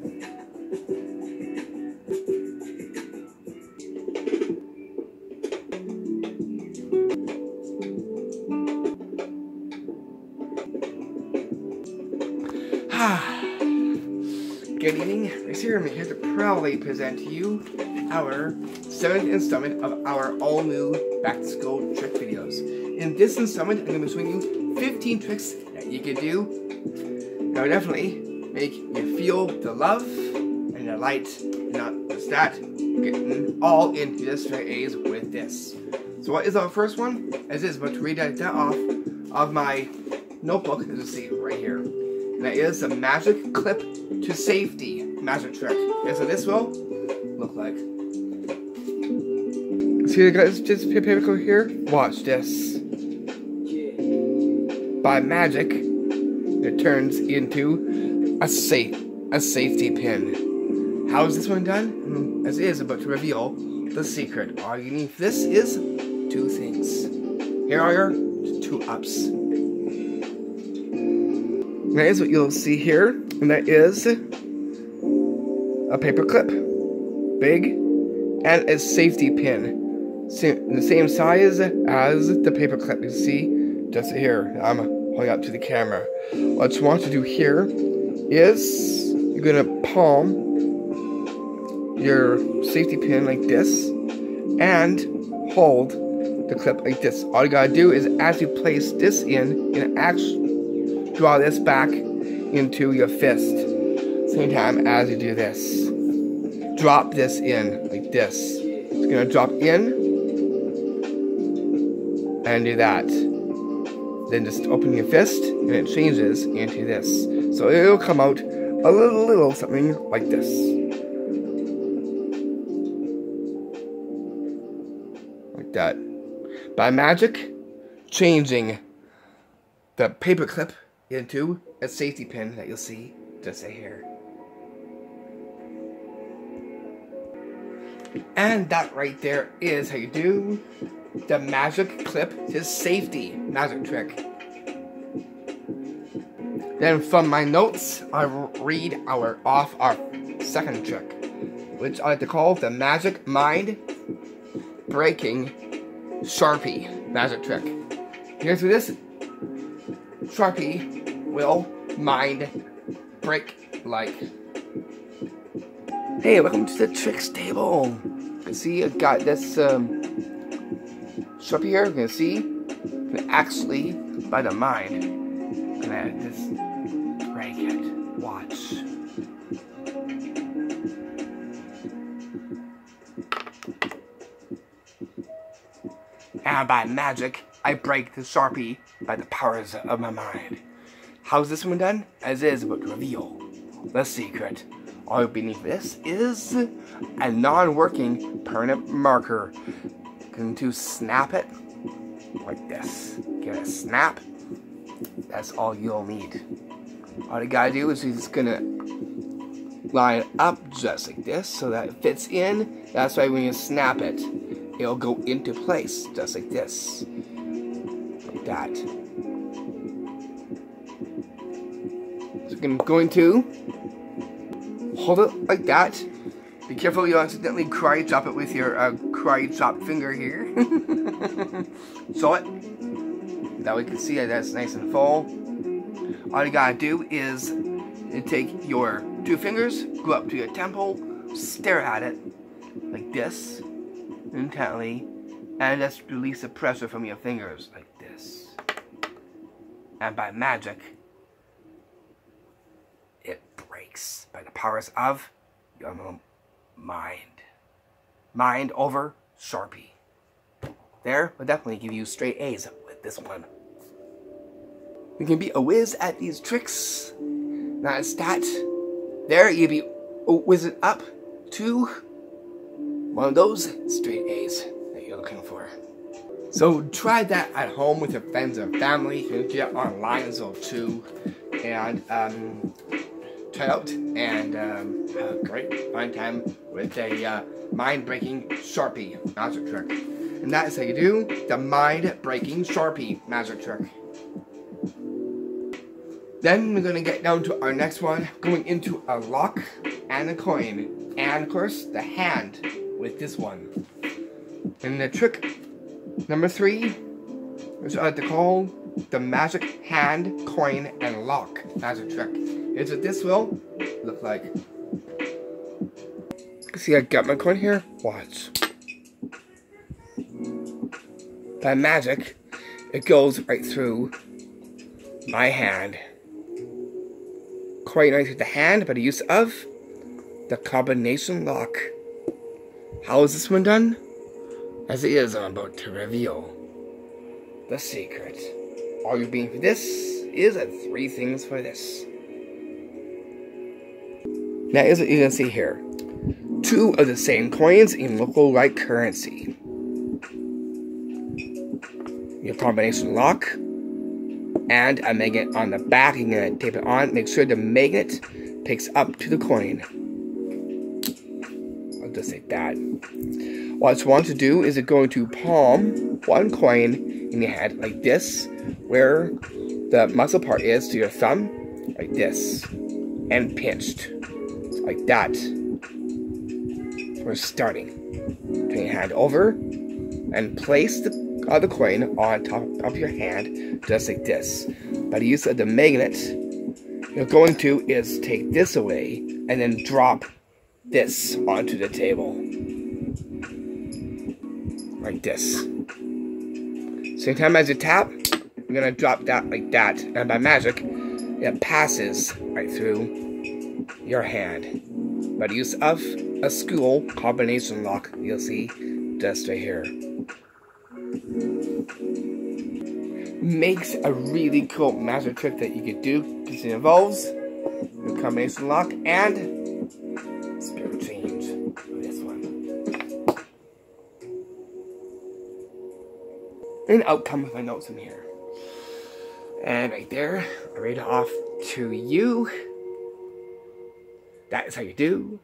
Good evening, Rex here. I'm here to proudly present to you our seventh installment of our all new back to school trick videos. In this installment, I'm going to be showing you 15 tricks that you can do will definitely make you feel the love and the light, and not just that, getting all into this A's with this. So what is our first one? As is, but to read that off of my notebook, as you see right here. And that is a magic clip to safety magic trick. Okay, so this will look like. See the guys just paper here? Watch this. By magic, it turns into a safe a safety pin. How is this one done? Hmm, as is about to reveal the secret. All you need this is two things. Here are your two ups. That is what you'll see here, and that is a paper clip, big, and a safety pin, the same size as the paper clip. You see, just here. I'm holding up to the camera. What you want to do here is you're gonna palm your safety pin like this, and hold the clip like this. All you gotta do is as you place this in, you actually draw this back into your fist. Same time as you do this. Drop this in like this. It's gonna drop in and do that. Then just open your fist and it changes into this. So it'll come out a little, little something like this. Like that. By magic, changing the paper clip into a safety pin that you'll see just right here. And that right there is how you do the magic clip to safety magic trick. Then from my notes, I read our off our second trick, which I like to call the magic mind breaking Sharpie magic trick. Here's what this Sharpie will mind break like. Hey, welcome to the tricks table. See, I got this um, sharpie here. You can see, can actually by the mind, gonna just Watch. And by magic, I break the Sharpie by the powers of my mind. How's this one done? As is, but reveal the secret. All beneath this is a non-working permanent marker. Going to snap it like this. Give it a snap. That's all you'll need. All you gotta do is you're just gonna line up just like this so that it fits in. That's why when you snap it, it'll go into place just like this. Like that. So I'm going to hold it like that. Be careful you accidentally cry drop it with your uh, cry drop finger here. so it. That we can see that that's nice and full. All you gotta do is take your two fingers, go up to your temple, stare at it like this intently, and just release the pressure from your fingers like this. And by magic, it breaks by the powers of your mind. Mind over Sharpie. There will definitely give you straight A's with this one. You can be a whiz at these tricks. Not stat. There you be a wizard up to one of those straight A's that you're looking for. So try that at home with your friends or family. You can get online as well too. And um, out and um, have a great fun time with a uh, mind-breaking Sharpie magic trick. And that is how you do the mind-breaking Sharpie magic trick. Then we're to get down to our next one, going into a lock and a coin, and of course the hand with this one. And the trick number three is what they call the magic hand, coin, and lock magic trick. Is what this will look like. See, I got my coin here. Watch. By magic, it goes right through my hand. Quite right with the hand by the use of the combination lock. How is this one done? As it is, I'm about to reveal the secret. All you're being for this is a three things for this. Now, is what you can see here. Two of the same coins in local right currency. Your combination lock and a magnet on the back. You're gonna tape it on. Make sure the magnet picks up to the coin. I'll just say that. What you want to do is you're going to palm one coin in your hand like this, where the muscle part is to your thumb, like this, and pinched, like that. We're starting. Turn your hand over and place the other coin on top of your hand, just like this. By the use of the magnet, you're going to is take this away and then drop this onto the table like this. Same time as you tap, you're gonna drop that like that, and by magic, it passes right through your hand. By the use of a school combination lock, you'll see just right here. Makes a really cool magic trick that you could do because it involves the combination lock and spirit change. This one. And outcome of my notes in here. And right there, I read it off to you. That is how you do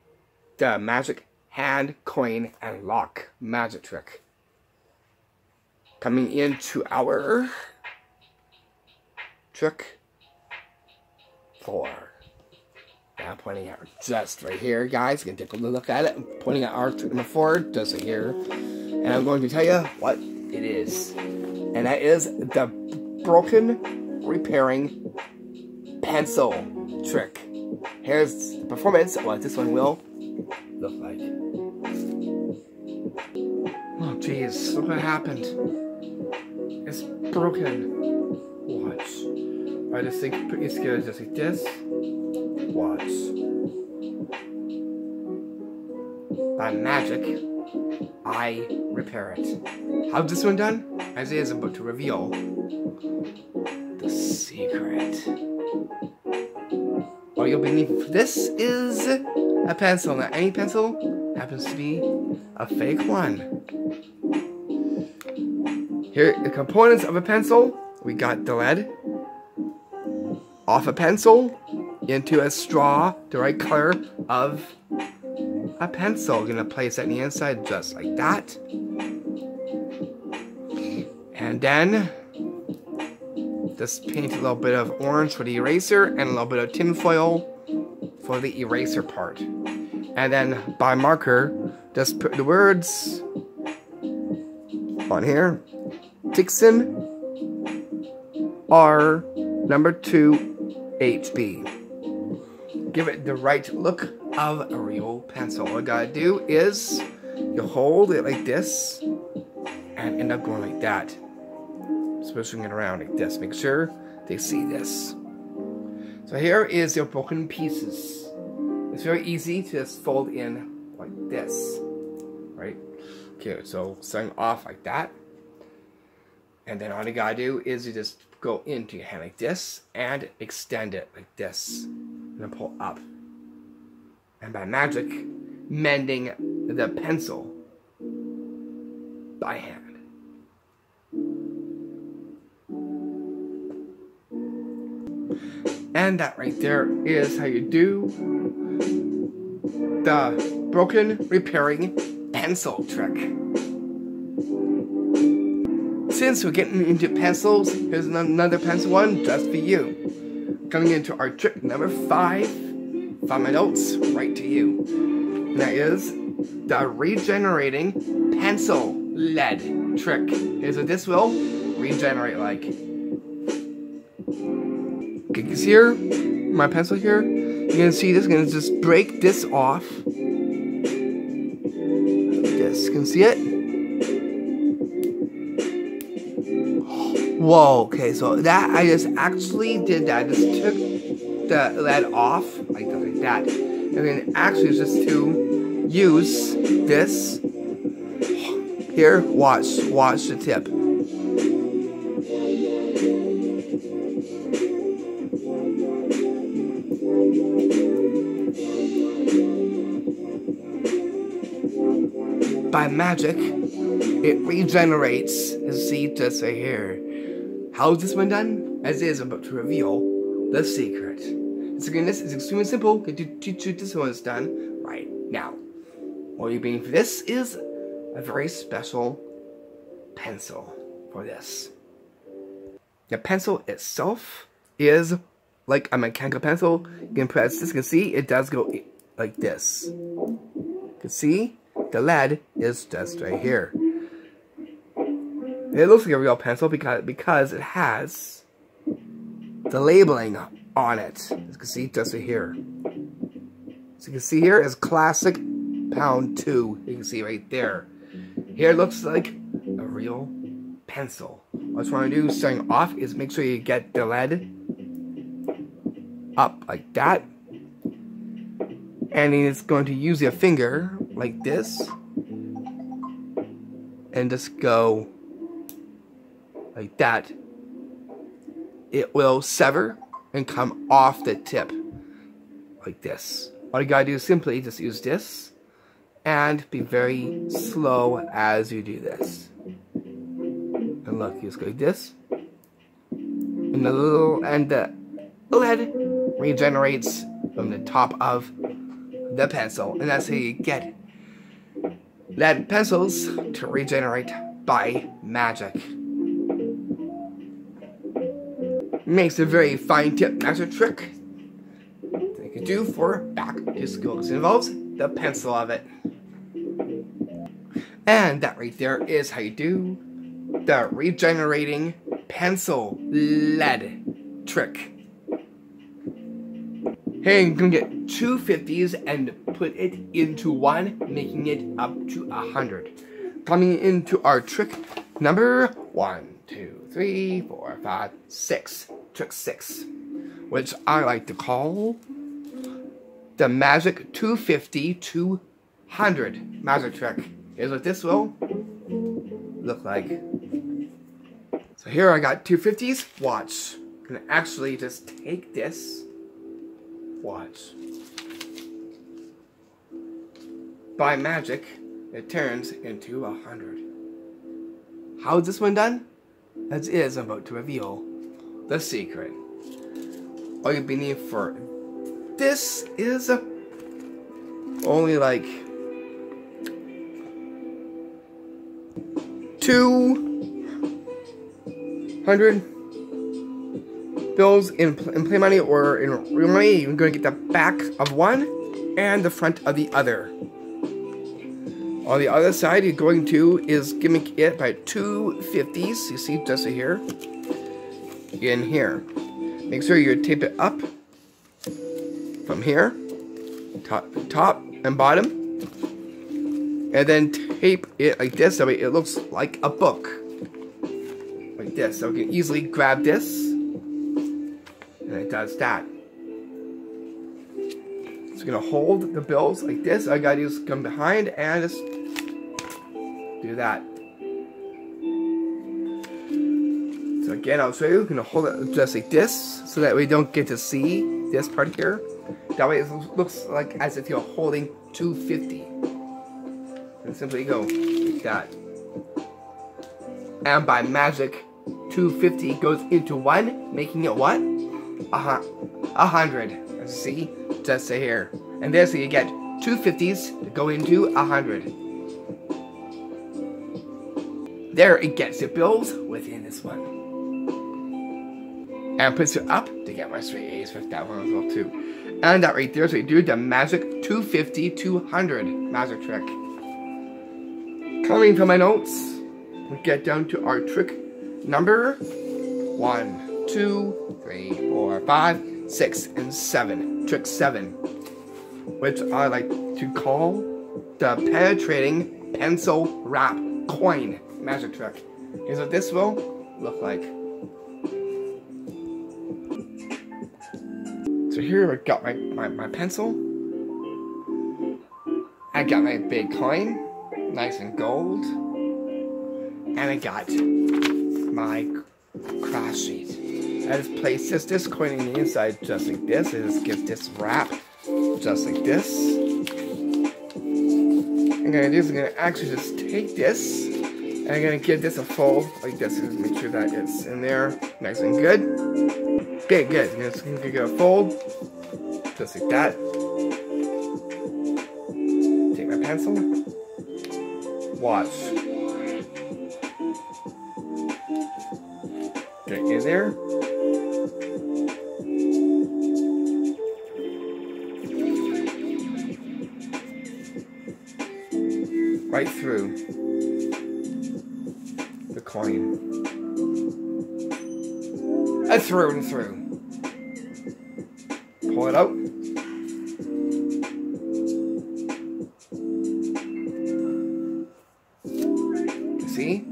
the magic hand, coin, and lock magic trick. Coming into our trick four. Now pointing out just right here, guys. You can take a look at it. I'm pointing at our trick number four, just right here. And I'm going to tell you what it is. And that is the broken repairing pencil trick. Here's the performance of what this one will look like. Oh jeez, look what happened. It's broken. Watch. I just think pretty scared just like this. Watch. By magic, I repair it. How's this one done? Isaiah is about to reveal the secret. All you'll be needing for this is a pencil. Now, any pencil happens to be a fake one. Here the components of a pencil. We got the lead off a pencil into a straw, the right color of a pencil. We're gonna place it in the inside just like that. And then just paint a little bit of orange for the eraser and a little bit of tin foil for the eraser part. And then by marker, just put the words on here. Dixon R number two HB. Give it the right look of a real pencil. All you gotta do is you hold it like this and end up going like that. Swishing it around like this. Make sure they see this. So here is your broken pieces. It's very easy to just fold in like this, right? Okay, so starting off like that. And then all you gotta do is you just go into your hand like this and extend it like this. And then pull up. And by magic, mending the pencil by hand. And that right there is how you do the broken repairing pencil trick. Since we're getting into pencils, here's another pencil one just for you. Coming into our trick number five from my notes right to you. And that is the regenerating pencil lead trick. Is what this will regenerate like. Okay, see here, my pencil here, you can see this, is gonna just break this off. This, you can see it? Whoa, okay, so that, I just actually did that, I just took the lead off, like, like that, and then actually just to use this, here, watch, watch the tip. by magic, it regenerates. See just right here. How's this one done? As is, I'm about to reveal the secret. So again, this is extremely simple. Get to to This one's done right now. What you're being for this is a very special pencil for this. The pencil itself is like a mechanical pencil. You can press this, you can see it does go like this. You can see the lead is just right here. It looks like a real pencil because because it has the labeling on it. As you can see just here. So you can see here is classic pound two. You can see right there. Here it looks like a real pencil. What you want to do starting off is make sure you get the lead up like that. And then it's going to use your finger like this and just go like that, it will sever and come off the tip like this. All you gotta do is simply just use this and be very slow as you do this. And look, you just go like this. And the little and the lead regenerates from the top of the pencil. And that's how you get lead pencils to regenerate by magic. Makes a very fine tip magic trick you can do for back to school. It involves the pencil of it. And that right there is how you do the regenerating pencil lead trick. Hey, you can get two 50s and put it into one, making it up to a 100. Coming into our trick number one, two, three, four, five, six. Trick six, which I like to call the Magic 250 200 magic trick. Here's what this will look like. So here I got 250s. Watch. I'm gonna actually just take this watch. By magic, it turns into a hundred. How is this one done? As is about to reveal the secret. All you need for this is only like two hundred bills in, in play money or in real money, you're going to get the back of one and the front of the other. On the other side, you're going to is gimmick it by two fifties. You see just here. In here. Make sure you tape it up from here, top, top and bottom, and then tape it like this. Way it looks like a book. Like this. So we can easily grab this and it does that. It's gonna hold the bills like this. I gotta just come behind and just do that. So again, I'll show you. I'm gonna hold it just like this, so that we don't get to see this part here. That way it looks like as if you're holding 250. And simply go like that. And by magic, 250 goes into one, making it what? a, hu a hundred. See, just say here. And there, so you get two fifties to go into a hundred. There, it gets your bills within this one. And puts you up to get my straight A's with that one as well too. And that right there is we do the magic 250 200 magic trick. Coming from my notes, we get down to our trick number one, two, three, four, five, six, and seven. Trick seven, which I like to call the penetrating pencil wrap coin magic trick. Here's what this will look like. So here I got my, my, my pencil. I got my big coin, nice and gold. And I got my crash sheet. I just place this, this coin in the inside just like this. I just give this wrap just like this. I'm gonna do is I'm gonna actually just take this and I'm gonna give this a fold like this and make sure that it's in there nice and good. Okay, good. I'm just gonna get a fold, just like that. Take my pencil. Watch. Get in there. Through and through. Pull it out. See?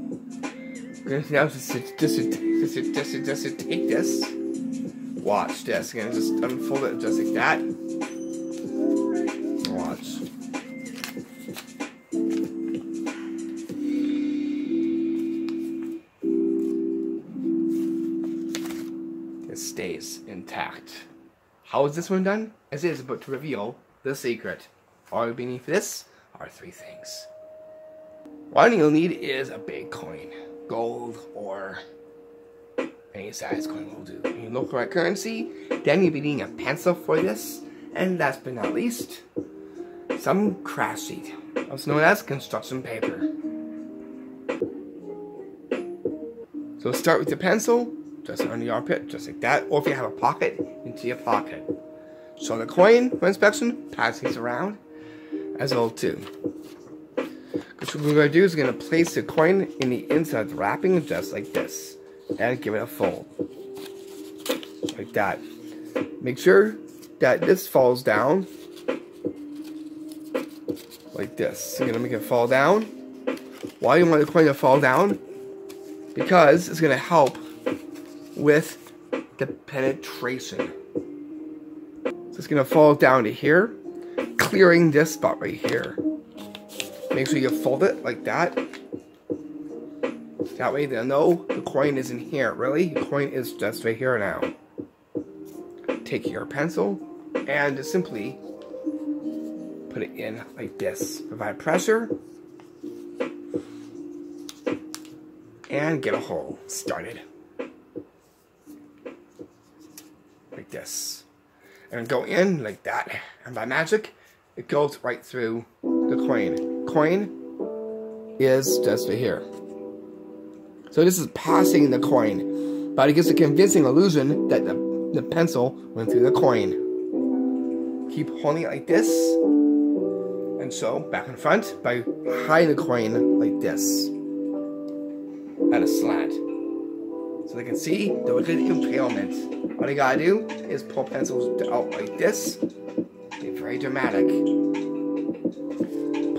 We're gonna now just just just just just just take this. Watch this. I'm gonna just unfold it just like that. This one done? As it is about to reveal the secret. All beneath this are three things. One you'll need is a big coin. Gold or any size coin will do. You look for a currency, then you'll be needing a pencil for this, and last but not least, some craft sheet, also known as construction paper. So start with the pencil, just on the armpit, just like that. Or if you have a pocket, into your pocket. So the coin for inspection, pass these around as well too. Because what we're going to do is we're going to place the coin in the inside of the wrapping just like this. And give it a fold. Like that. Make sure that this falls down. Like this. You're going to make it fall down. Why do you want the coin to fall down? Because it's going to help with the penetration. It's going to fall down to here, clearing this spot right here. Make sure you fold it like that. That way they'll know the coin isn't here. Really, the coin is just right here now. Take your pencil and simply put it in like this. Provide pressure and get a hole started. like this. And go in like that. And by magic, it goes right through the coin. Coin is just here. So this is passing the coin. But it gives a convincing illusion that the, the pencil went through the coin. Keep holding it like this. And so, back in front, by hiding the coin like this. At a slant. So they can see the wicked impalement. All you gotta do is pull pencils out like this. Be very dramatic.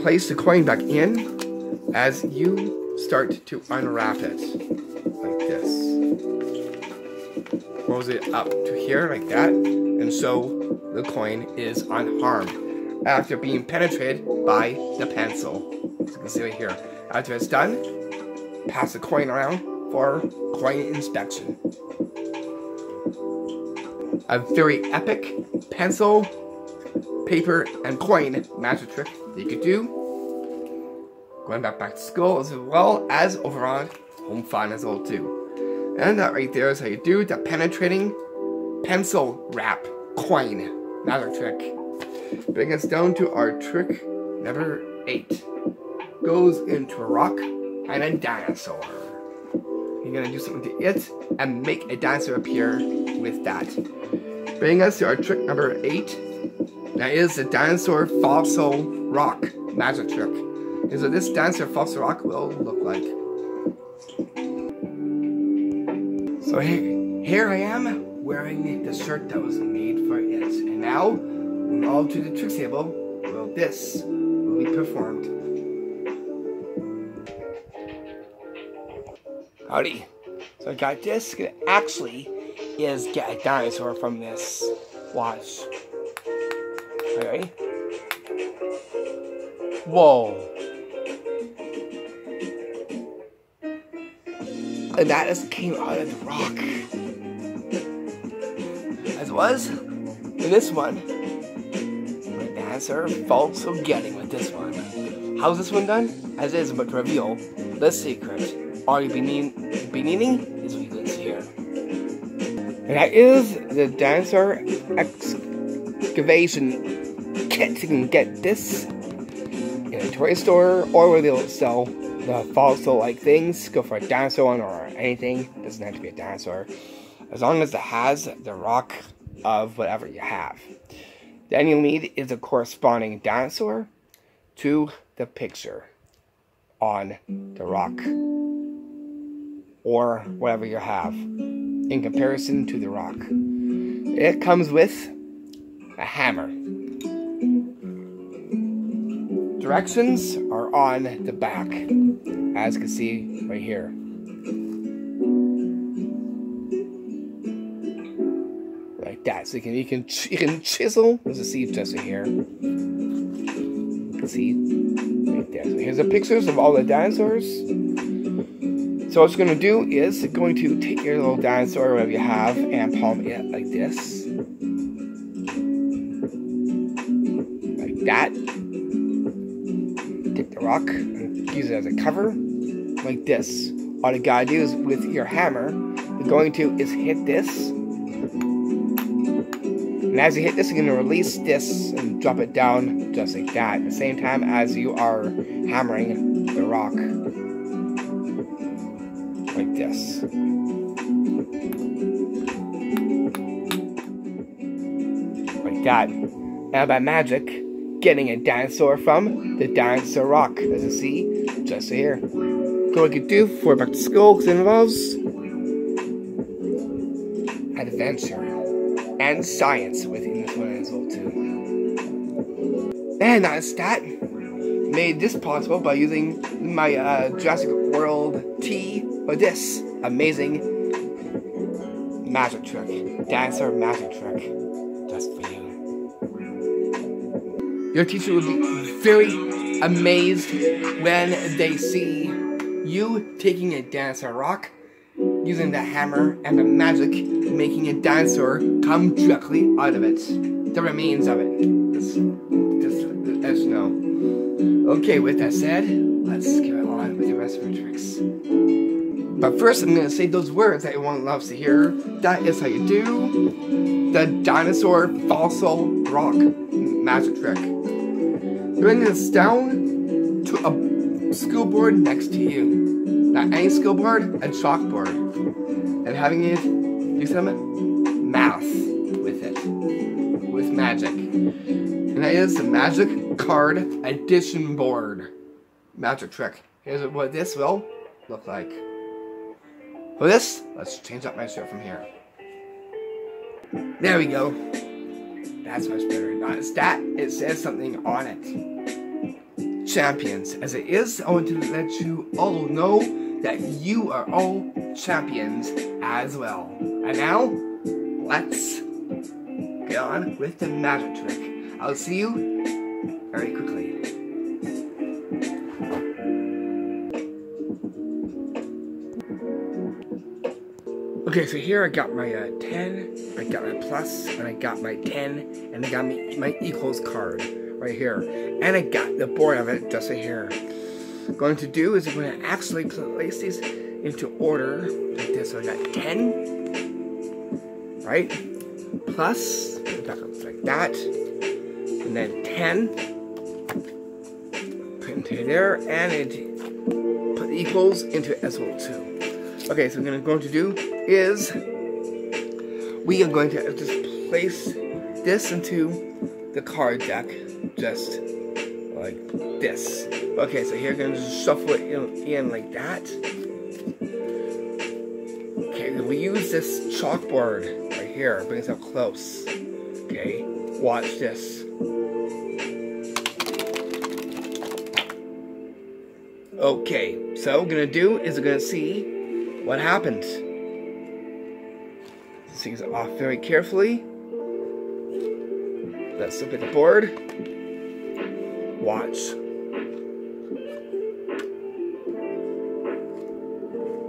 Place the coin back in as you start to unwrap it. Like this. Close it up to here like that. And so the coin is unharmed after being penetrated by the pencil. As you can see right here. After it's done, pass the coin around for coin inspection. A very epic pencil, paper, and coin magic trick that you could do going back back to school as well as over on home fun as well too. And that right there is how you do the penetrating pencil wrap coin magic trick. Bring us down to our trick number eight. Goes into a rock and a dinosaur. You're gonna do something to it and make a dinosaur appear with that. bringing us to our trick number eight. That is the dinosaur fossil rock magic trick. Is what this dinosaur fossil rock will look like. So here, here I am wearing the shirt that was made for it. And now, all to the trick table, well this will be performed. Howdy. So I got this. It actually is get a dinosaur from this. Watch. Okay. Whoa. And that just came out of the rock. As it was in this one. The dinosaur also getting with this one. How's this one done? As is, but reveal the secret all you is what here. And that is the dinosaur excavation kit. You can get this in a toy store or where they'll sell the fossil-like things. Go for a dinosaur or anything. It doesn't have to be a dinosaur. As long as it has the rock of whatever you have. Then you'll need is a corresponding dinosaur to the picture on the rock or whatever you have in comparison to the rock. It comes with a hammer. Directions are on the back, as you can see right here. Like that. So you can you can you can chisel. There's a seed just here. You can see right there. So here's the pictures of all the dinosaurs. So what it's going to do is going to take your little dinosaur, or whatever you have, and palm it like this. Like that. Take the rock and use it as a cover, like this. All you gotta do is with your hammer, you're going to is hit this. And as you hit this, you're gonna release this and drop it down just like that. At the same time as you are hammering the rock like this. Like that. And by magic, getting a dinosaur from the dinosaur rock. As you see, just here. So what we could do for back to school, because it involves adventure and science within this one as well too. And a stat, made this possible by using my uh, Jurassic World tee with this amazing magic trick. Dancer magic trick. Just for you. Your teacher will be very amazed when they see you taking a dancer rock, using the hammer and the magic, making a dancer come directly out of it. The remains of it. Just, just, just know. Okay, with that said, let's get on with the rest of our tricks. But first, I'm going to say those words that everyone loves to hear. That is how you do the dinosaur fossil rock magic trick. Bring this down to a school board next to you. Not any school board, a chalkboard. And having it do some math with it. With magic. And that is the magic card addition board. Magic trick. Here's what this will look like. For this, let's change up my shirt from here. There we go. That's much better. Not a stat, it says something on it. Champions. As it is, I want to let you all know that you are all champions as well. And now, let's get on with the magic trick. I'll see you very quickly. Okay, so here I got my uh, 10, I got my plus, and I got my 10, and I got my, my equals card right here. And I got the board of it just right here. going to do is I'm going to actually place these into order like this. So I got 10, right? Plus, like that, and then 10, put into there, and it put equals into as well too. Okay, so I'm going to do is we are going to just place this into the card deck, just like this. Okay, so here, gonna just shuffle it in, in like that. Okay, we use this chalkboard right here, bring it up close. Okay, watch this. Okay, so we're gonna do is we're gonna see what happens. It off very carefully. Let's look the board. Watch.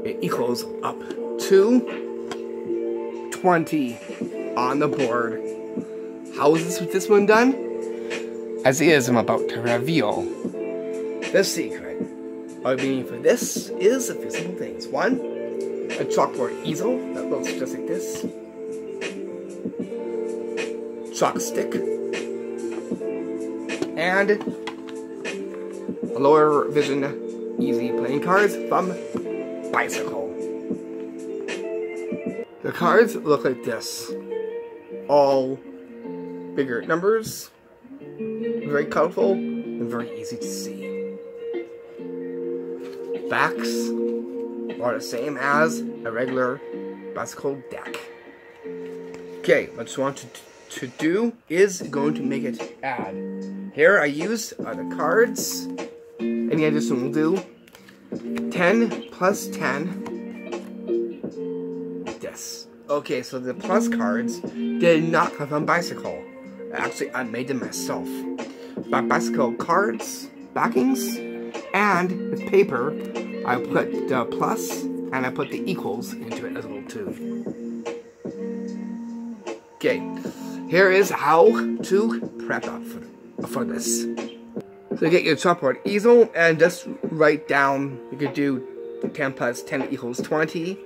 It equals up to 20 on the board. How is this with this one done? As is, I'm about to reveal the secret. All we need for this is a few simple things. One, a chalkboard easel that looks just like this. Chalk stick. And lower vision easy playing cards from Bicycle. The cards look like this. All bigger numbers, very colorful, and very easy to see backs are the same as a regular bicycle deck. Okay, you want to, to do is going to make it add. Here I use are uh, the cards. and Any addition will do. 10 plus 10. This. Okay, so the plus cards did not come from Bicycle. Actually, I made them myself. By Bicycle cards, backings, and with paper, I put the plus and I put the equals into it as well too. Okay, here is how to prep up for, for this. So get your chalkboard easel and just write down, you could do 10 plus 10 equals 20.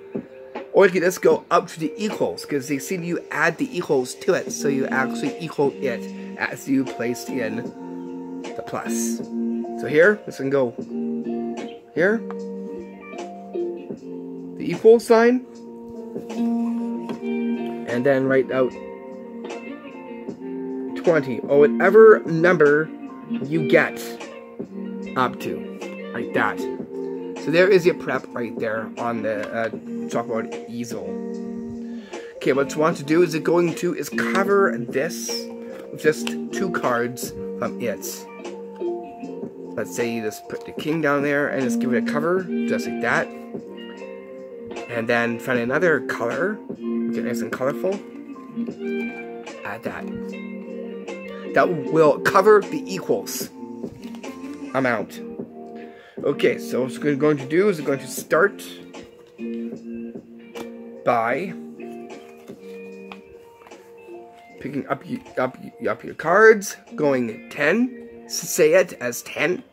Or you could just go up to the equals, because they see you add the equals to it, so you actually equal it as you placed in the plus. So here, this can go here, the equal sign, and then write out 20, or whatever number you get up to, like that. So there is your prep right there on the uh, chalkboard easel. Okay, what you want to do is it going to is cover this with just two cards from it. Let's say you just put the king down there and just give it a cover, just like that. And then find another color, it nice and colorful. Add that. That will cover the equals amount. Okay, so what we're going to do is we're going to start by picking up up up your cards, going 10, say it as 10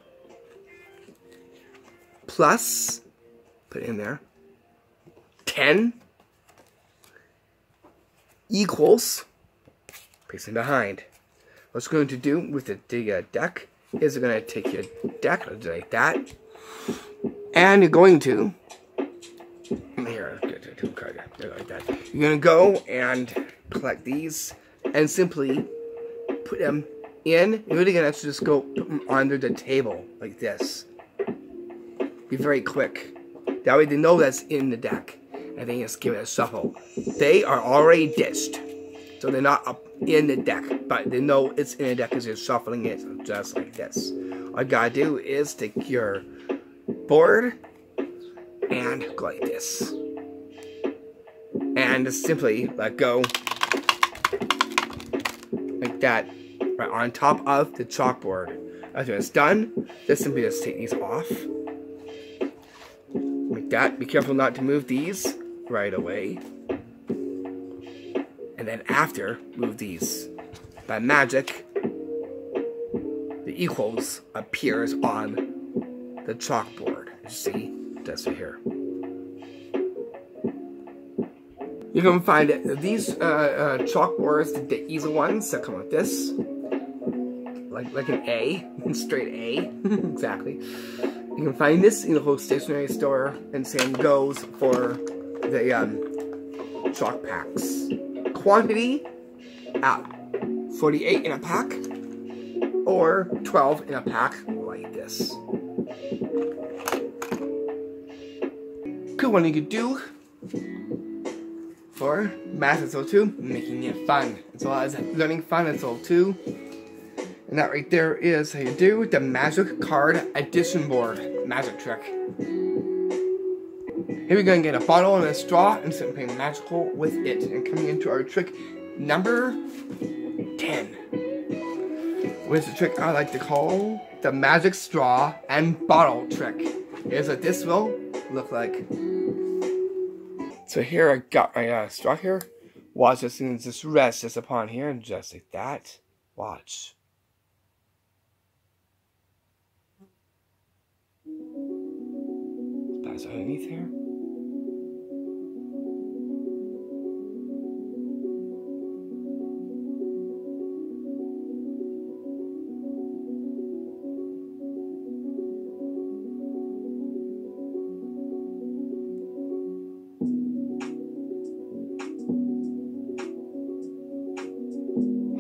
plus, put in there, 10 equals, placing behind. What's going to do with the, the uh, deck is you're going to take your deck like that, and you're going to, here, like that. You're going to go and collect these and simply put them in, you're really gonna just go under the table like this. Be very quick. That way they know that's in the deck. And then just give it a shuffle. They are already dished. So they're not up in the deck, but they know it's in the deck because you're shuffling it just like this. All you gotta do is take your board and go like this. And simply let go like that right on top of the chalkboard. After it's done, just simply just take these off. Like that. Be careful not to move these right away. Then after, move these. By magic, the equals appears on the chalkboard. See, that's right here. You can find these uh, uh, chalkboards, the, the easel ones that come with this, like like an A, straight A, exactly. You can find this in the whole stationery store, and same goes for the um, chalk packs. Quantity at 48 in a pack or 12 in a pack like this. Cool one you could do for math as well too, making it fun. As well as learning fun as well too. And that right there is how you do the Magic Card Addition Board magic trick. Here we're going to get a bottle and a straw and something magical with it. And coming into our trick number 10. Which is a trick I like to call the magic straw and bottle trick. Here's what this will look like. So here I got my uh, straw here. Watch as soon as this rests just upon here and just like that. Watch. Pass underneath here.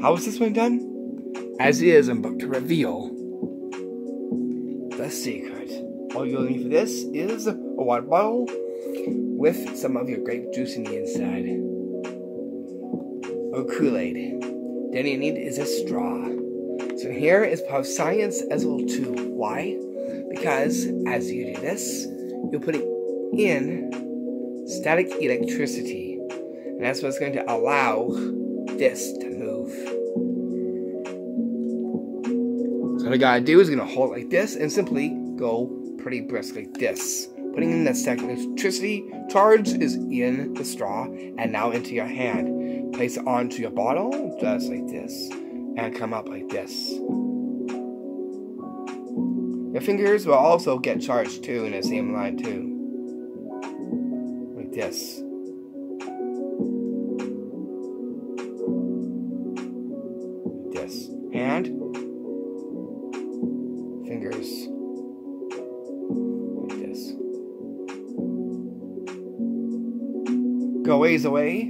How is this one done? As is, I'm about to reveal the secret. All you'll need for this is a water bottle with some of your grape juice in the inside. Or Kool-Aid. Then you need is a straw. So here is part of science as well too. Why? Because as you do this, you're putting in static electricity. And that's what's going to allow this to what I gotta do is gonna hold like this and simply go pretty brisk like this. Putting in that second electricity charge is in the straw and now into your hand. Place it onto your bottle just like this and come up like this. Your fingers will also get charged too in the same line too. Like this. this. Away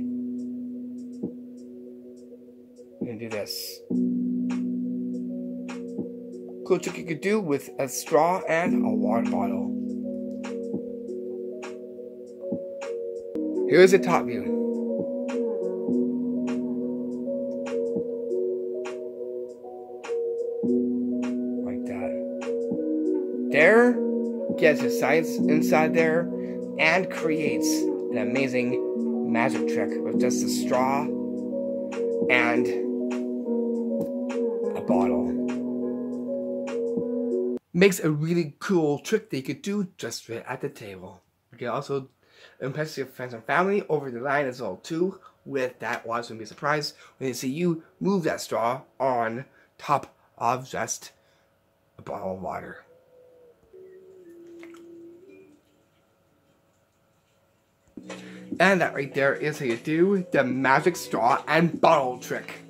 and do this. Cool trick you could do with a straw and a water bottle. Here's the top view. Like that. There gets his science inside there and creates an amazing magic trick with just a straw and a bottle. Makes a really cool trick that you could do just right at the table. You can also impress your friends and family over the line as well too with that watch and be surprised when they see you move that straw on top of just a bottle of water. And that right there is how you do the magic straw and bottle trick.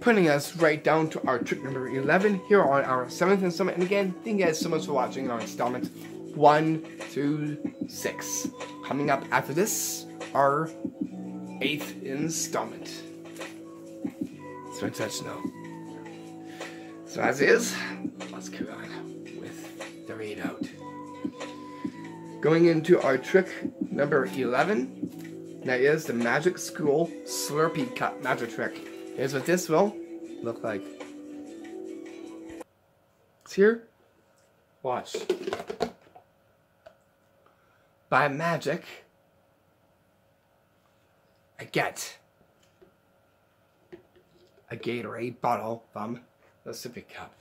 Putting us right down to our trick number 11 here on our 7th installment. And again, thank you guys so much for watching our installment 1, 2, 6. Coming up after this, our 8th installment. So touch no. So as is, let's carry on with the readout. Going into our trick number 11, that is the Magic School Slurpee Cup magic trick. Here's what this will look like. It's here. Watch. By magic, I get a Gatorade bottle from the sippy cup.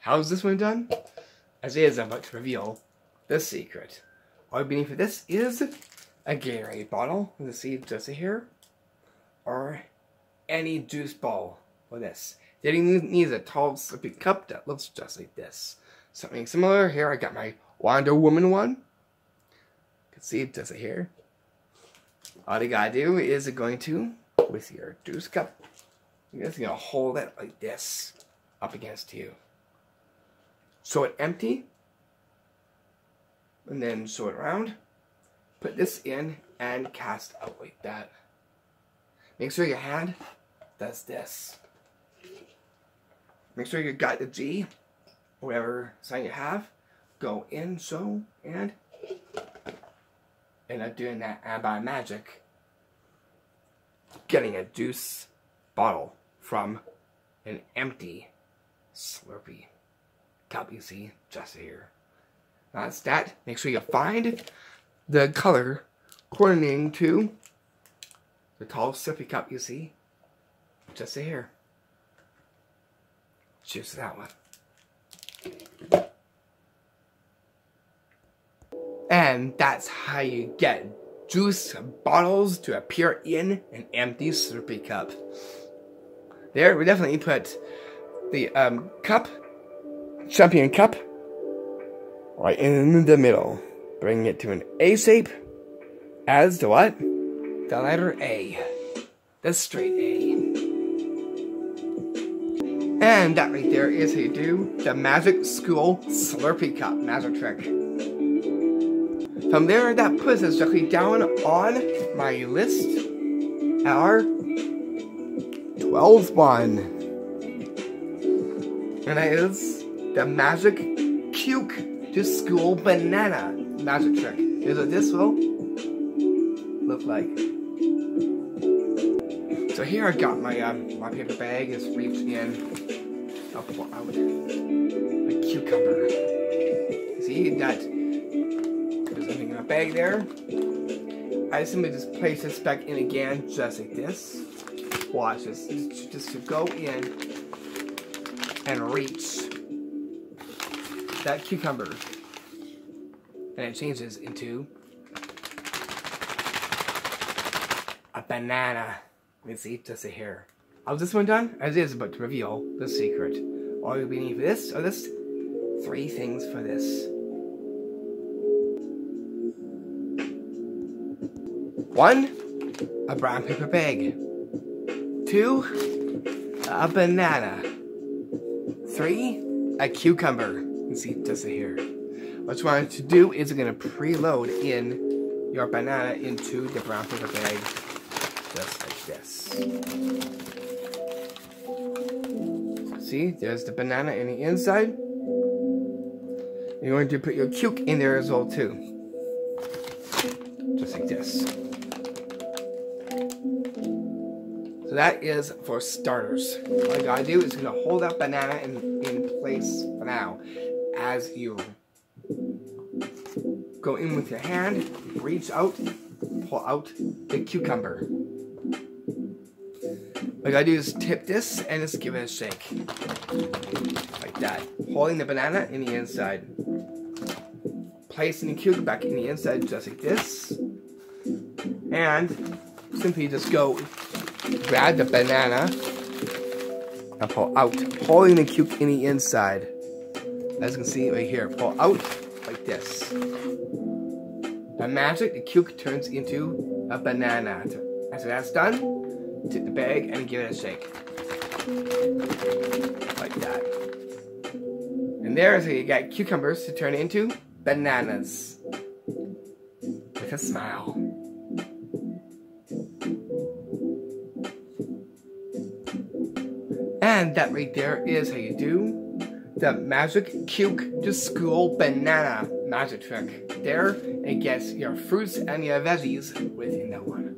How's this one done? As is, I'm about to reveal the secret. All beneath for this is a Gatorade bottle. You see just here. Or any juice ball for this. Then needs a tall sippy cup that looks just like this. Something similar. Here I got my Wonder Woman one. You can see it just here. All you gotta do is going to, with your juice cup, you're just gonna hold it like this up against you. Sew it empty. And then sew it around. put this in and cast out like that. Make sure your hand does this. Make sure you got the G, whatever sign you have, go in sew, and end I'm doing that and by magic getting a juice bottle from an empty Slurpee cup you see just here. That's that. Make sure you find the color coordinating to the tall sippy cup you see just here. Choose that one. And that's how you get juice bottles to appear in an empty Slurpee cup. There, we definitely put the um, cup, champion cup, right in the middle. Bring it to an A shape as the what? The letter A. The straight A. And that right there is how do the Magic School Slurpee Cup magic trick. From there, that puts us directly down on my list. Our 12th one. And that is the Magic Cuke to School Banana magic trick. Is what this will look like. So here I got my um, my paper bag is reached in. Pull out a cucumber. See that? There's something in my bag there. I simply just place this back in again, just like this. Watch this. Just to go in and reach that cucumber, and it changes into a banana. Let's see, just a hair. How's this one done? As is, but to reveal the secret. All you need for this are this three things for this. One, a brown paper bag. Two, a banana. Three, a cucumber. You see, just here. What you want to do is you're going to preload in your banana into the brown paper bag just like this. See, there's the banana in the inside. You're going to put your cuke in there as well too. Just like this. So that is for starters. All you gotta do is gonna hold that banana in, in place for now. As you go in with your hand, reach out, pull out the cucumber. What I do is tip this and just give it a shake. Like that. Holding the banana in the inside. Placing the cucumber back in the inside just like this. And simply just go grab the banana and pull out. Holding the cucumber in the inside. As you can see right here. Pull out like this. By magic, the cuke turns into a banana. After that's done, take the bag and give it a shake. Like that. And there's how you got cucumbers to turn into bananas. With a smile. And that right there is how you do the magic cuke to school banana magic trick. There, it gets your fruits and your veggies within that one.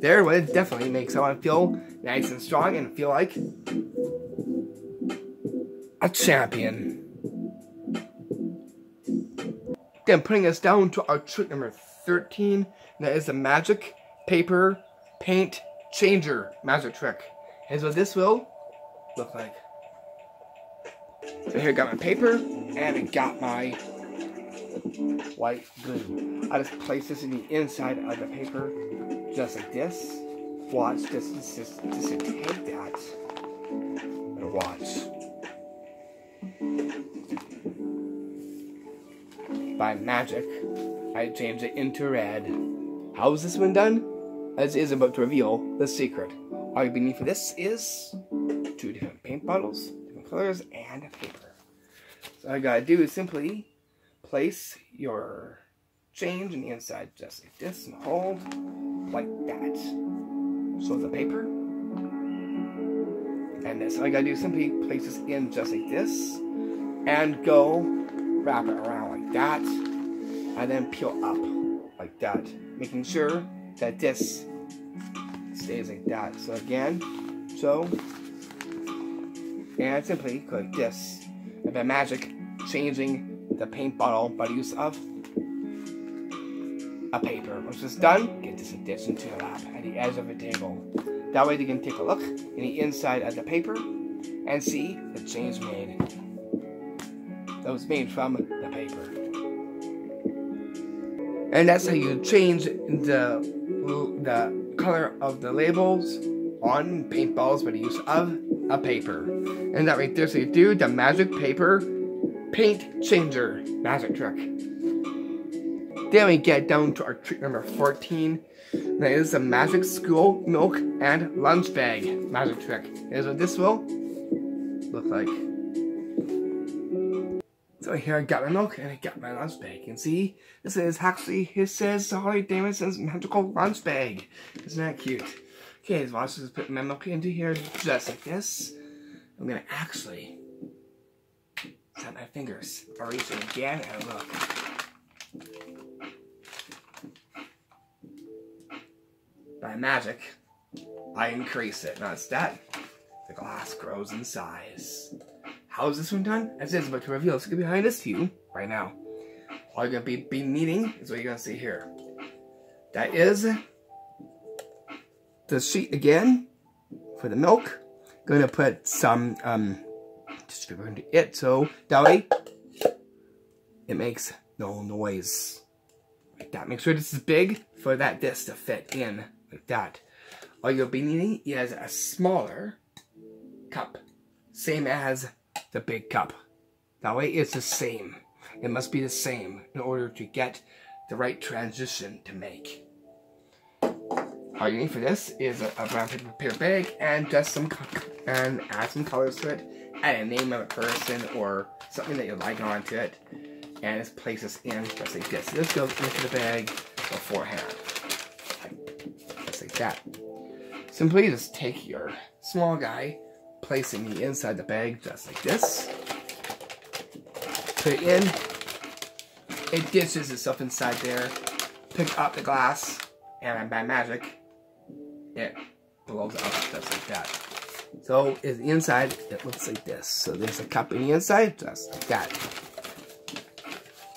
There, it definitely makes someone feel nice and strong and feel like a champion. Then putting us down to our trick number 13, that is the magic paper paint changer magic trick. And so this will look like. So here I got my paper and I got my white glue. I just place this in the inside of the paper just like this. Watch, just, just, just, take that and watch. By magic, I changed it into red. How is this one done? As is about to reveal the secret. All you need for this is two different paint bottles, colors, and paper. So all I gotta do is simply place your change in the inside just like this and hold like that. So the paper. And this, all you gotta do is simply place this in just like this and go wrap it around like that and then peel up like that, making sure that this stays like that. So again, so, and simply click this. And magic, changing the paint bottle by the use of a paper. Once it's done, get this addition to your lap at the edge of the table. That way you can take a look in the inside of the paper and see the change made. That was made from the paper. And that's how you change the, the color of the labels on paintballs by the use of a paper. And that right there, so you do the magic paper paint changer magic trick. Then we get down to our trick number 14. That is the magic school milk and lunch bag magic trick. Here's what this will look like. So here I got my milk and I got my lunch bag. And see, this is actually, it says Harley Davidson's magical lunch bag. Isn't that cute? Okay, so I'll just put my milk into here just like this. I'm gonna actually set my fingers. I'll reach it again and look. By magic, I increase it. Now it's that the glass grows in size. How is this one done? As it's about to reveal, it's gonna be behind this to you right now. All you're gonna be, be needing is what you're gonna see here. That is the sheet again for the milk. Gonna put some um distributor into it so that way it makes no noise. Like that. Make sure this is big for that disc to fit in like that. All you'll be needing is a smaller cup. Same as the big cup. That way it's the same. It must be the same in order to get the right transition to make. All you need for this is a, a brown paper, bag and just some and add some colors to it. Add a name of a person or something that you like onto it, and just place this in just like this. This goes into the bag beforehand, just like that. Simply just take your small guy, place him inside the bag just like this. Put it in. It dishes itself inside there. Pick up the glass, and by magic, it blows up just like that. So is the inside, it looks like this. So there's a cup in the inside, just like that.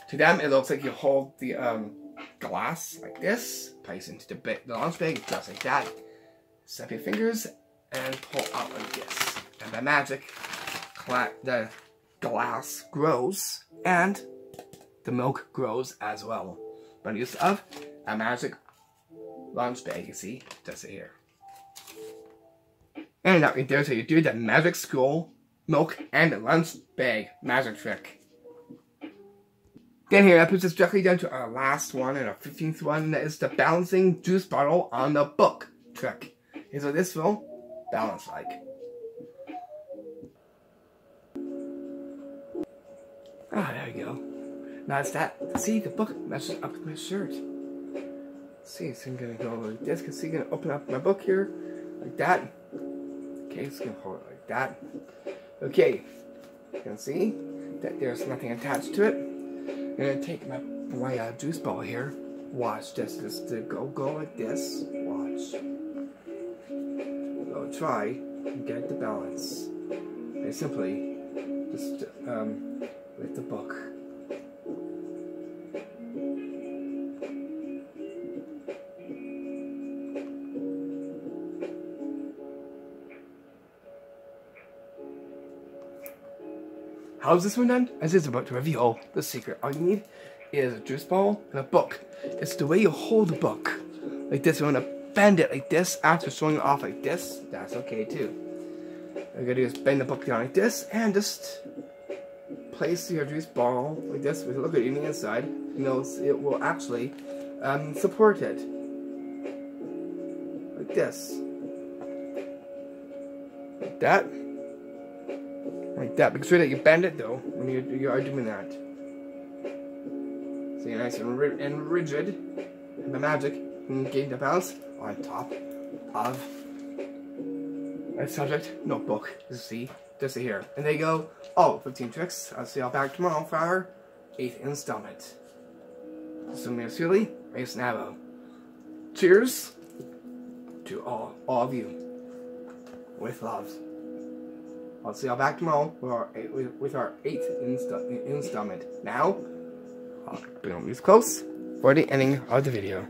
To them, it looks like you hold the um, glass like this, place into the, the lunch bag just like that. Snap your fingers and pull out like this. And by magic, the glass grows and the milk grows as well. By use of a magic lunch bag, you see, Does it here. And that right there, so you do the magic school, milk, and the lunch bag magic trick. Then here, that puts us directly down to our last one and our 15th one, that is the balancing juice bottle on the book trick. Here's what this will balance like. Ah, there you go. Now it's that, see, the book matches up my shirt. See, so I'm gonna go like this, because see, I'm gonna open up my book here, like that. Okay, it's gonna hold it like that. Okay, you can see that there's nothing attached to it. I'm gonna take my, my uh, juice ball here. Watch this, just to go go like this. Watch. Go try and get the balance. And simply just um, with the book. How's this one done? As it's about to reveal the secret. All you need is a juice ball and a book. It's the way you hold the book. Like this, you want to bend it like this after showing it off like this. That's okay too. All you gotta do is bend the book down like this and just place your juice ball like this with a look at it on the inside. You know, it will actually um, support it. Like this. Like that. Like that. Make sure that you bend it though when you, you are doing that. So nice and, ri and rigid. And the magic can gain the balance on top of a subject notebook. See, just here. And they go, oh, 15 tricks. I'll see y'all back tomorrow for our 8th installment. So sincerely, Mason Avo. Cheers to all, all of you. With love. I'll see y'all back tomorrow with our, with, our 8th insta installment. Now, I'll these close for the ending of the video.